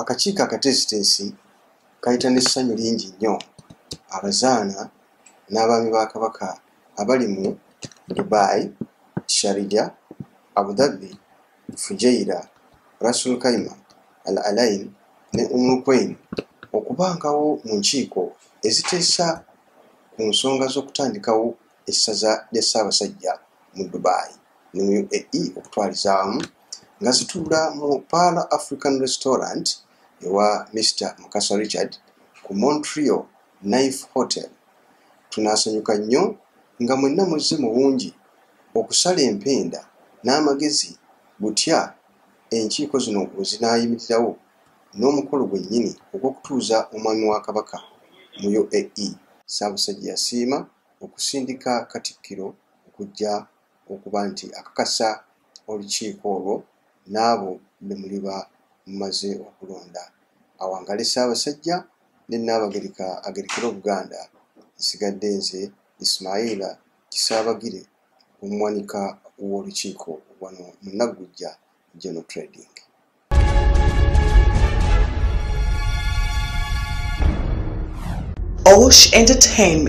akakiiko akateesiteesi kayita n'essanyu lingi nnyo. Abazaana n'abaami ba kabaka abali mu dubai sharija abu dhabi fujaira rasul kaima al alain ne umulquain okubangawo mu nkiiko eziteesa ku nsonga z'okutandikawo essaza lya ssaabasajja mu dubai ne mu uae okutwalizaamu nga zituula mu para african restaurant ewa mr mukasa richard ku montreal knife hotel. Tunaasanyuka nnyo nga mwenna muzze mu bungi okusala empenda n'amagezi butya enkiiko zino bwe zinaayimirirawo n'omukolo gwennyini ogw'okutuuza omwami wa kabaka mu uae ssaabasajja yasiima okusindika katikkiro okujja okuba nti akakasa olukiiko olwo n'abo be muliba mumaze okulonda. Awangale ssaabasajja ne nnaabagereka agerekera obuganda. Nsigadde nze isimaila kisaabagire omuwanika w'olukiiko wano mu naggujja general trading. Osh Entertainment.